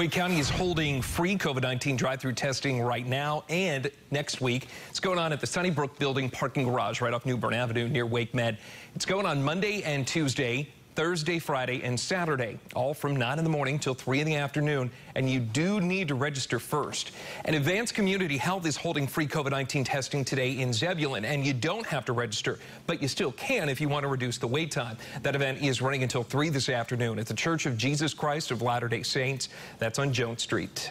Wake County is holding free COVID-19 drive-through testing right now and next week. It's going on at the Sunnybrook Building parking garage right off New Bern Avenue near WakeMed. It's going on Monday and Tuesday. Thursday, Friday, and Saturday, all from 9 in the morning till 3 in the afternoon. And you do need to register first. And Advanced Community Health is holding free COVID-19 testing today in Zebulon, and you don't have to register, but you still can if you want to reduce the wait time. That event is running until 3 this afternoon at the Church of Jesus Christ of Latter-day Saints. That's on Jones Street.